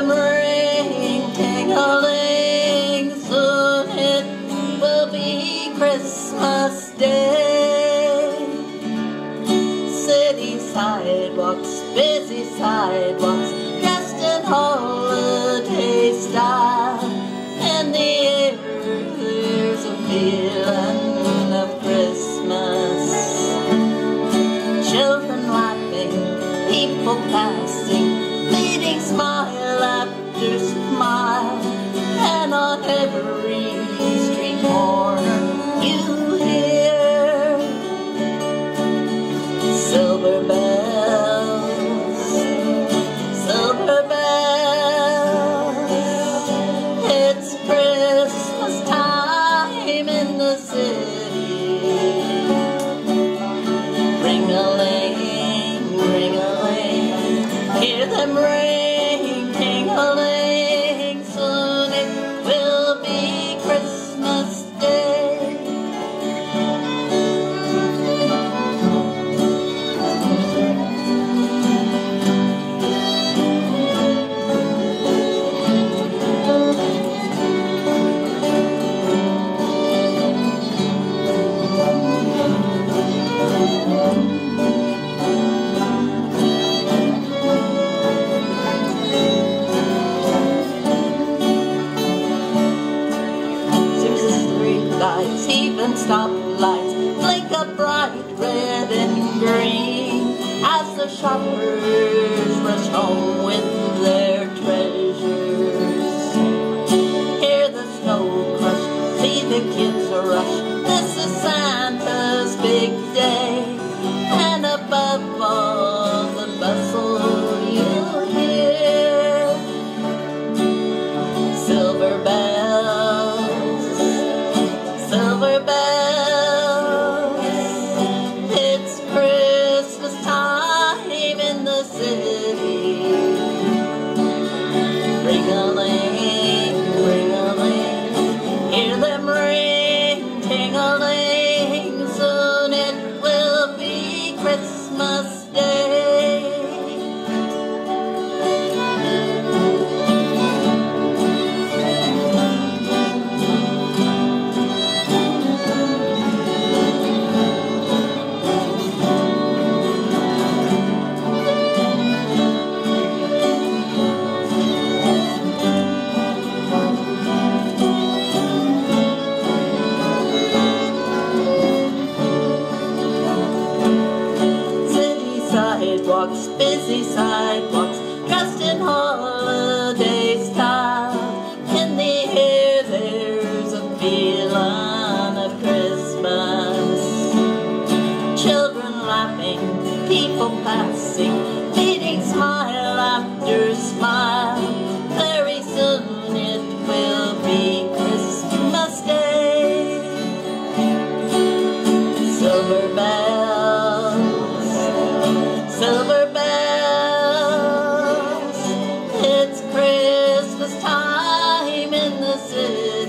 them ring, it will be Christmas Day. City sidewalks, busy sidewalks. your smile and on every lights, even stop lights, blink a bright red and green as the shoppers rush home with their treasures. Hear the snow crush, see the kids rush. walks, busy sidewalks, dressed in holiday style. In the air there's a feeling of Christmas. Children laughing, people passing, 对